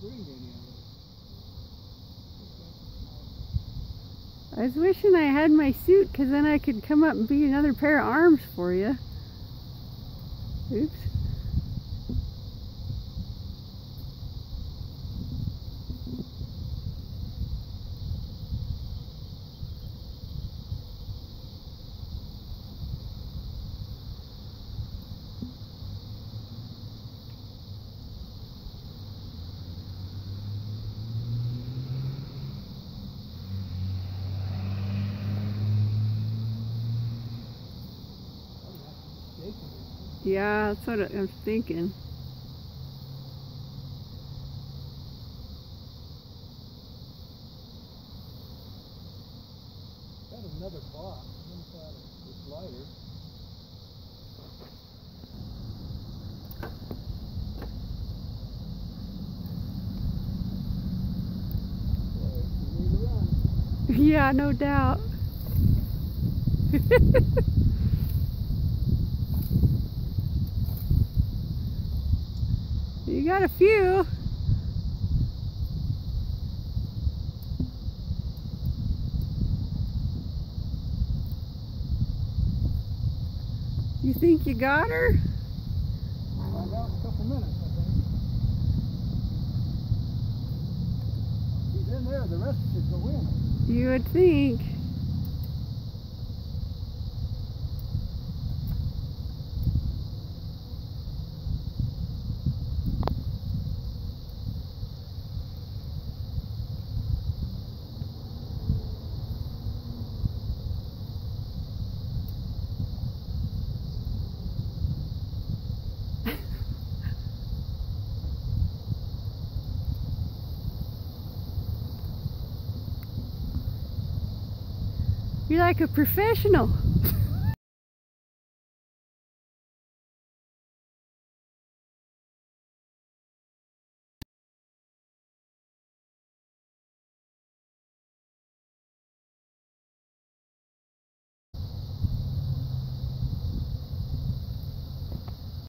breed any of. I was wishing I had my suit because then I could come up and be another pair of arms for you. Oops. Yeah, that's what I'm thinking. Got another box inside of this lighter. Yeah, no doubt. you got a few. You think you got her? Find out a couple minutes, I think. She's in there, the rest should go in. You would think. You're like a professional.